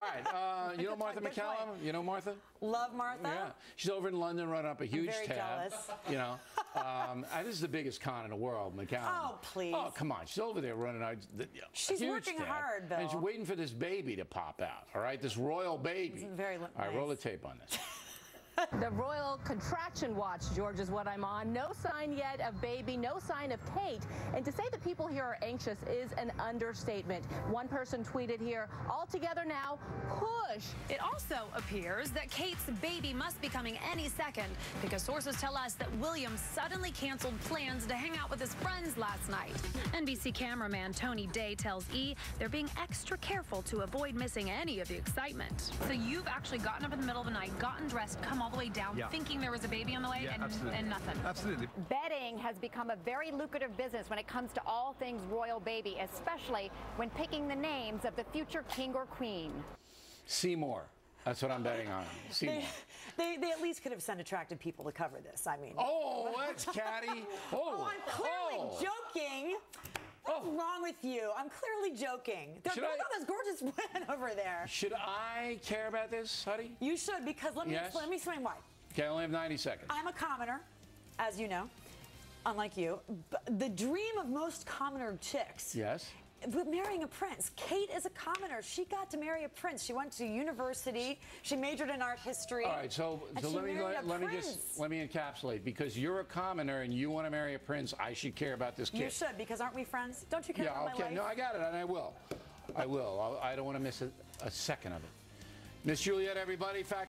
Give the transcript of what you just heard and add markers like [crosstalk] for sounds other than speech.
All right, uh, you know Martha point, MacCallum? point. You know Martha? Love Martha. Yeah, she's over in London running up a huge very tab. jealous. You know, um, [laughs] and this is the biggest con in the world, MacCallum. Oh, please. Oh, come on, she's over there running out. The, you know, a She's huge working tab, hard, Bill. and she's waiting for this baby to pop out. All right, this royal baby. very li- All right, roll the tape on this. [laughs] The royal contraction watch, George, is what I'm on. No sign yet of baby, no sign of Kate. And to say that people here are anxious is an understatement. One person tweeted here, all together now, push. It also appears that Kate's baby must be coming any second because sources tell us that William suddenly canceled plans to hang out with his friends last night. NBC cameraman Tony Day tells E they're being extra careful to avoid missing any of the excitement. So you've actually gotten up in the middle of the night, gotten dressed, come all the way down, Yeah. thinking there was a baby on the way, Yeah, and, absolutely. and nothing. Absolutely. Betting has become a very lucrative business when it comes to all things royal baby, especially when picking the names of the future king or queen. Seymour. That's what I'm betting on. [laughs] Seymour. They, they, they at least could have sent attractive people to cover this. I mean, Oh, that's catty. Oh, [laughs] Oh, I'm oh, clearly oh. joking. What's Oh. wrong with you? I'm clearly joking. There- Should Look I- at this gorgeous [laughs] women over there. Should I care about this, Huddy? You should because let me Yes. let me explain why. Okay, I only have 90 seconds. I'm a commoner, as you know, unlike you. But the dream of most commoner chicks. Yes. But marrying a prince. Kate is a commoner. She got to marry a prince. She went to university. She majored in art history. All right, so, so let me let, let me just let me encapsulate because you're a commoner and you want to marry a prince. I should care about this kid. You should because aren't we friends? Don't you care Yeah, about my okay. life? No, I got it, and I will. I will. I'll, I don't want to miss a, a second of it. Miss Juliet, everybody. Fact